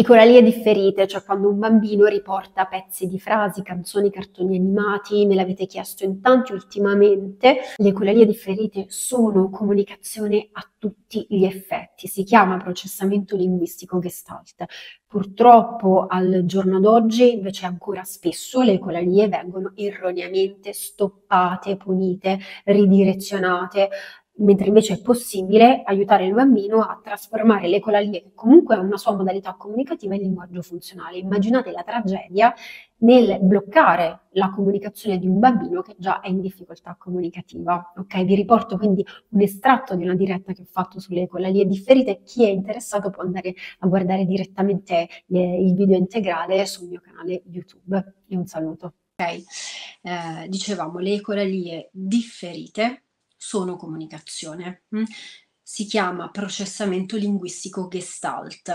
Ecolalie differite, cioè quando un bambino riporta pezzi di frasi, canzoni, cartoni animati, me l'avete chiesto in tanti ultimamente, le ecolalie differite sono comunicazione a tutti gli effetti, si chiama processamento linguistico gestalt. Purtroppo al giorno d'oggi invece ancora spesso le ecolalie vengono erroneamente stoppate, punite, ridirezionate mentre invece è possibile aiutare il bambino a trasformare l'ecolalie, che comunque è una sua modalità comunicativa, in linguaggio funzionale. Immaginate la tragedia nel bloccare la comunicazione di un bambino che già è in difficoltà comunicativa. Ok, vi riporto quindi un estratto di una diretta che ho fatto sulle ecolalie differite. Chi è interessato può andare a guardare direttamente le, il video integrale sul mio canale YouTube. E un saluto. Ok, eh, dicevamo le ecolalie differite sono comunicazione. Mm? Si chiama processamento linguistico gestalt.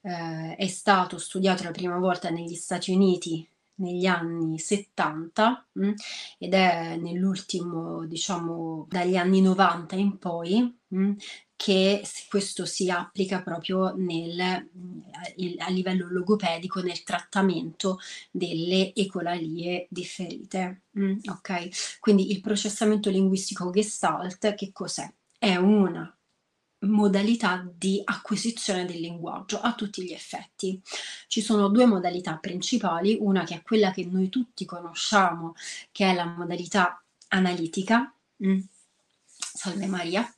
Eh, è stato studiato la prima volta negli Stati Uniti negli anni 70 mh, mm? ed è nell'ultimo, diciamo, dagli anni 90 in poi mm? che questo si applica proprio nel, il, a livello logopedico nel trattamento delle ecolalie differite. Mm, ok? Quindi il processamento linguistico gestalt che cos'è? È una modalità di acquisizione del linguaggio a tutti gli effetti. Ci sono due modalità principali, una che è quella che noi tutti conosciamo, che è la modalità analitica, mm, salve Maria,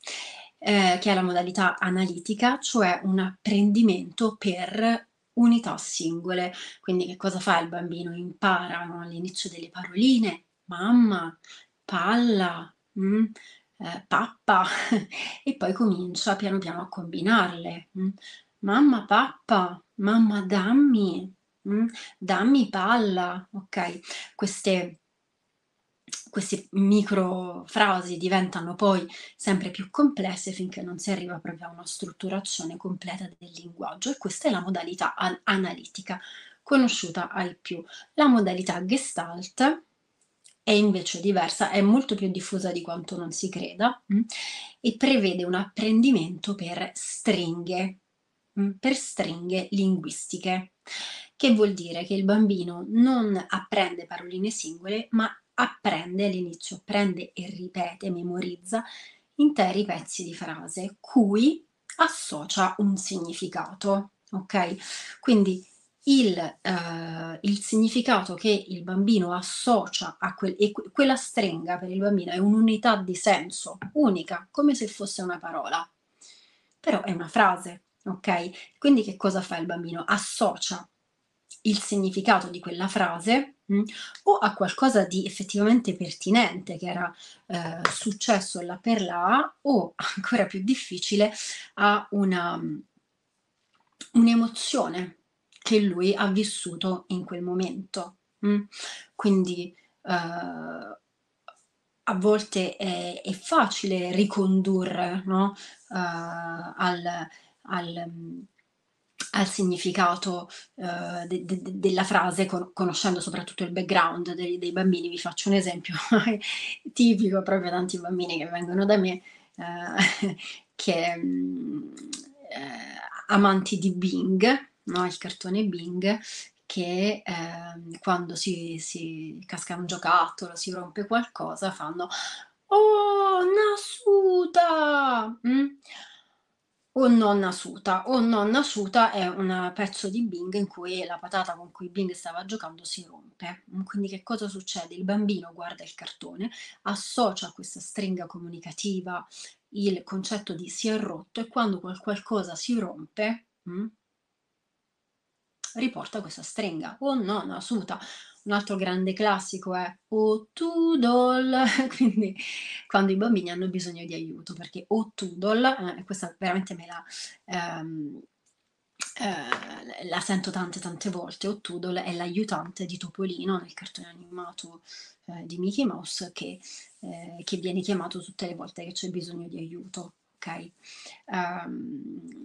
eh, che è la modalità analitica, cioè un apprendimento per unità singole. Quindi che cosa fa il bambino? Impara no, all'inizio delle paroline, mamma, palla, mm, eh, pappa, e poi comincia piano piano a combinarle. Mm. Mamma, pappa, mamma, dammi, mm, dammi palla, ok? Queste queste micro frasi diventano poi sempre più complesse finché non si arriva proprio a una strutturazione completa del linguaggio e questa è la modalità an- analitica conosciuta ai più. La modalità gestalt è invece diversa, è molto più diffusa di quanto non si creda mh? Mm, e prevede un apprendimento per stringhe, mh, mm, per stringhe linguistiche, che vuol dire che il bambino non apprende paroline singole, ma apprende all'inizio, prende e ripete, memorizza interi pezzi di frase, cui associa un significato, ok? Quindi il, eh, il significato che il bambino associa a quel, e que- quella stringa per il bambino è un'unità di senso unica, come se fosse una parola, però è una frase, ok? Quindi che cosa fa il bambino? Associa il significato di quella frase mh, mm, o a qualcosa di effettivamente pertinente che era eh, successo là per là o ancora più difficile a una, un'emozione che lui ha vissuto in quel momento. Mh? Mm. Quindi eh, a volte è, è, facile ricondurre no? uh, al, al, al significato uh, de- de- della frase, con- conoscendo soprattutto il background dei, dei, bambini. Vi faccio un esempio tipico, proprio tanti bambini che vengono da me, uh, che um, amanti di Bing, no? il cartone Bing, che eh, quando si, si casca un giocattolo, si rompe qualcosa, fanno Oh, Nasuta! Mm? O nonna suta. O nonna suta è un pezzo di Bing in cui la patata con cui Bing stava giocando si rompe. Quindi che cosa succede? Il bambino guarda il cartone, associa a questa stringa comunicativa il concetto di si è rotto e quando qualcosa si rompe, mh, riporta questa stringa. O nonna suta. Un altro grande classico è O Tudol, quindi quando i bambini hanno bisogno di aiuto, perché O Tudol, eh, questa veramente me la, ehm, eh, la sento tante tante volte, O Tudol è l'aiutante di Topolino nel cartone animato eh, di Mickey Mouse che, eh, che, viene chiamato tutte le volte che c'è bisogno di aiuto. Ok? Um,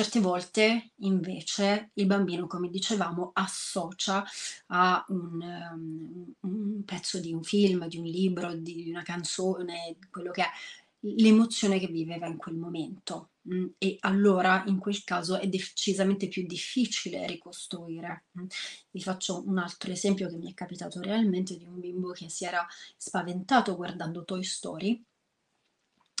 Certe volte invece il bambino, come dicevamo, associa a un, um, un pezzo di un film, di un libro, di una canzone, quello che è, l'emozione che viveva in quel momento. mh, e allora in quel caso è decisamente più difficile ricostruire. Mh. Vi faccio un altro esempio che mi è capitato realmente di un bimbo che si era spaventato guardando Toy Story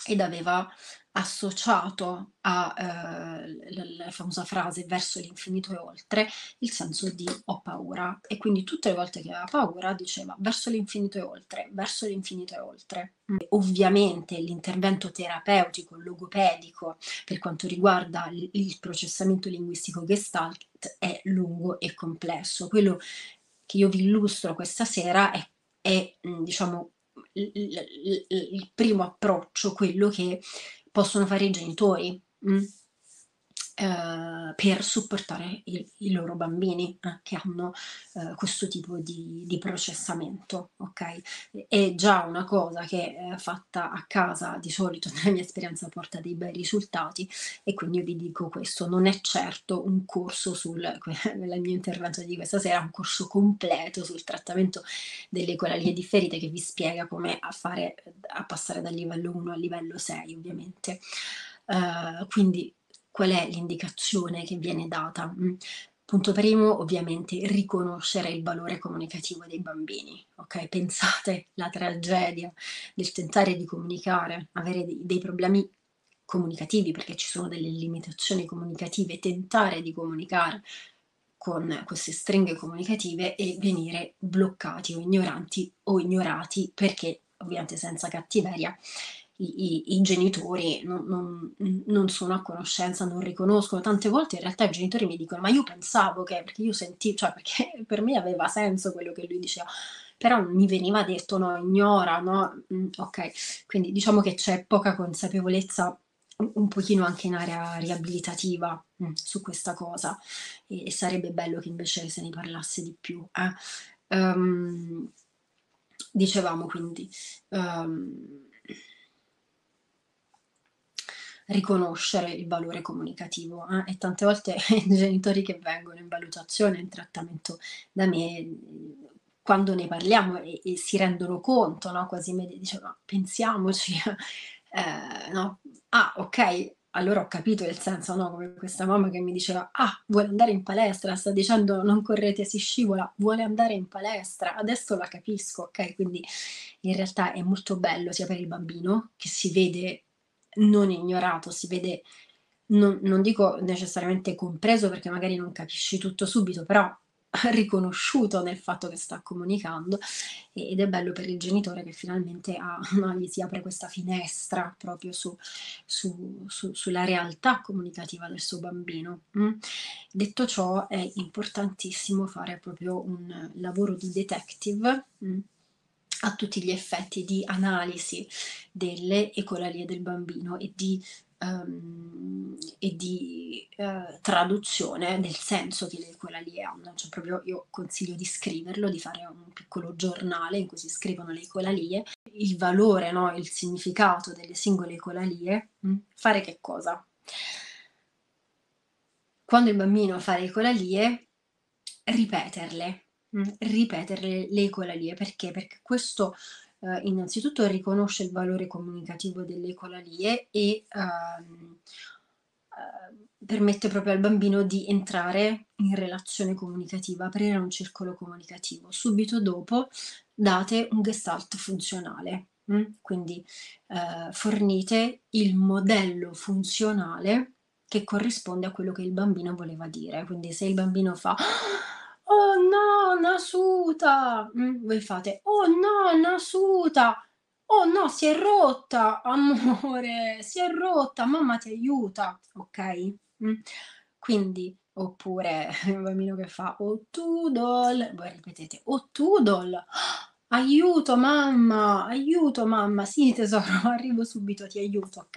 ed aveva associato a eh, famosa frase verso l'infinito e oltre il senso di ho paura e quindi tutte le volte che aveva paura diceva verso l'infinito e oltre, verso l'infinito e oltre. E ovviamente l'intervento terapeutico, logopedico per quanto riguarda il, il processamento linguistico gestalt è lungo e complesso. Quello che io vi illustro questa sera è, è diciamo il, il, il primo approccio, quello che possono fare i genitori. Mm? Eh, per supportare i, i loro bambini eh, che hanno eh, questo tipo di, di, processamento, ok? È già una cosa che fatta a casa di solito nella mia esperienza porta dei bei risultati e quindi vi dico questo, non è certo un corso sul, nel mio intervento di questa sera, un corso completo sul trattamento delle colalie differite che vi spiega come a fare, a passare dal livello 1 al livello 6 ovviamente. Uh, quindi qual è l'indicazione che viene data? Mm. Punto primo, ovviamente, riconoscere il valore comunicativo dei bambini. Ok, pensate la tragedia del tentare di comunicare, avere dei, dei problemi comunicativi perché ci sono delle limitazioni comunicative, tentare di comunicare con queste stringhe comunicative e venire bloccati o ignoranti o ignorati perché ovviamente senza cattiveria i, i, genitori non, non, non, sono a conoscenza, non riconoscono. Tante volte in realtà i genitori mi dicono: Ma io pensavo che, perché io sentivo, cioè perché per me aveva senso quello che lui diceva, però mi veniva detto: no, ignora, no, mm, ok. Quindi diciamo che c'è poca consapevolezza un pochino anche in area riabilitativa mm, su questa cosa e, e, sarebbe bello che invece se ne parlasse di più. Eh. Um, dicevamo quindi. Um, riconoscere il valore comunicativo eh? e tante volte i genitori che vengono in valutazione, in trattamento da me, quando ne parliamo e, e si rendono conto, no? quasi mi dicono pensiamoci, eh, no? ah ok, allora ho capito il senso, no? Come questa mamma che mi diceva, ah, vuole andare in palestra, sta dicendo non correte, si scivola, vuole andare in palestra, adesso la capisco, ok? Quindi in realtà è molto bello sia per il bambino che si vede non ignorato, si vede, non, non dico necessariamente compreso perché magari non capisci tutto subito, però riconosciuto nel fatto che sta comunicando ed è bello per il genitore che finalmente ha, no, gli si apre questa finestra proprio su, su, su, sulla realtà comunicativa del suo bambino. Mm? Detto ciò è importantissimo fare proprio un lavoro di detective mm? A tutti gli effetti di analisi delle ecolalie del bambino e di, um, e di uh, traduzione del senso che le ecolalie hanno. Cioè proprio io consiglio di scriverlo, di fare un piccolo giornale in cui si scrivono le ecolalie, il valore, no, il significato delle singole ecolalie, mh? Mm, fare che cosa? Quando il bambino fa le ecolalie, ripeterle, Ripetere le ecolalie. Perché? Perché questo, ehm, innanzitutto riconosce il valore comunicativo delle ecolalie e, uhm, uhm, permette proprio al bambino di entrare in relazione comunicativa, aprire un circolo comunicativo. Subito dopo date un gestalt funzionale, mh, quindi, ehm, fornite il modello funzionale che corrisponde a quello che il bambino voleva dire. Quindi se il bambino fa: "Oh no, Nasuta!" Mh, voi fate: "Oh no, Nasuta! Oh no, si è rotta! Amore, si è rotta, mamma ti aiuta!" Okay? Mh. Quindi oppure il bambino che fa: "Oh Toodle", voi ripetete: "Oh Toodle! Aiuto mamma, aiuto mamma!" "Sì tesoro, arrivo subito, ti aiuto, okay?"